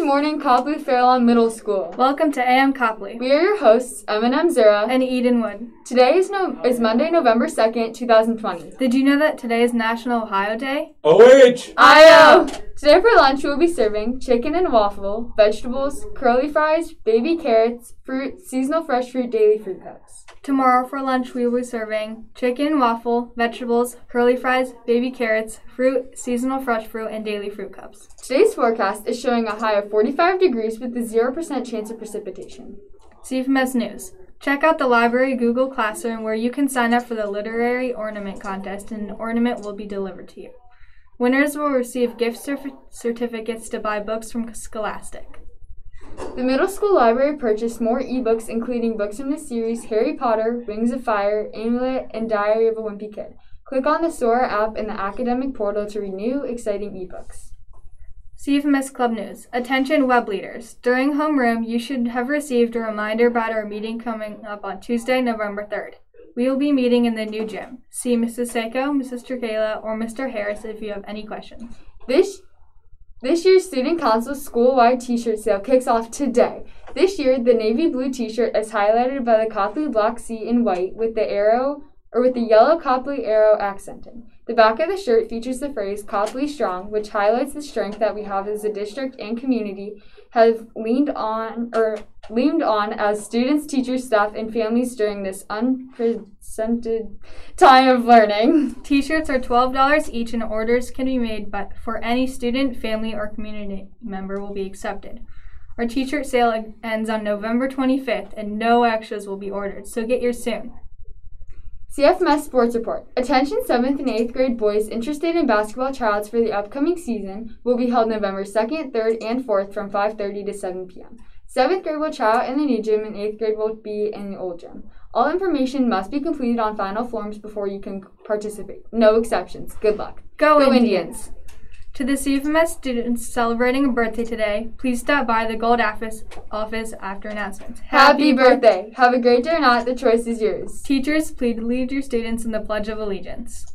morning, Copley Fairlawn Middle School. Welcome to AM Copley. We are your hosts, Eminem Zura. And Eden Wood. Today is no is Monday, November 2nd, 2020. Did you know that today is National Ohio Day? OH! IO! Today for lunch we'll be serving chicken and waffle, vegetables, curly fries, baby carrots, fruit, seasonal fresh fruit, daily fruit cups. Tomorrow for lunch we will be serving chicken and waffle, vegetables, curly fries, baby carrots, fruit, seasonal fresh fruit, and daily fruit cups. Today's forecast is showing a high of 45 degrees with a 0% chance of precipitation. CFMS News. Check out the library Google Classroom where you can sign up for the literary ornament contest and an ornament will be delivered to you. Winners will receive gift certificates to buy books from Scholastic. The middle school library purchased more ebooks, including books from the series Harry Potter, Wings of Fire, Amulet, and Diary of a Wimpy Kid. Click on the Sora app in the academic portal to read new, exciting ebooks. CFMS Club News. Attention web leaders. During homeroom, you should have received a reminder about our meeting coming up on Tuesday, November 3rd. We will be meeting in the new gym. See Mrs. Seiko, Mrs. Tricala, or Mr. Harris if you have any questions. This this year's Student Council school-wide t-shirt sale kicks off today. This year, the navy blue t-shirt is highlighted by the Copley block C in white with the arrow or with the yellow Copley arrow accenting. The back of the shirt features the phrase Copley Strong, which highlights the strength that we have as a district and community have leaned on or leaned on as students, teachers, staff, and families during this unprecedented time of learning. T-shirts are $12 each and orders can be made but for any student, family, or community member will be accepted. Our t-shirt sale ends on November 25th and no extras will be ordered, so get yours soon. CFMS Sports Report. Attention 7th and 8th grade boys interested in basketball tryouts for the upcoming season will be held November 2nd, 3rd, and 4th from 5.30 to 7 p.m. 7th grade will try out in the new gym and 8th grade will be in the old gym. All information must be completed on final forms before you can participate. No exceptions. Good luck. Go, Go Indians. Indians. To the CFMS students celebrating a birthday today, please stop by the Gold office, office after announcements. Happy birthday. Have a great day or not. The choice is yours. Teachers, please lead your students in the Pledge of Allegiance.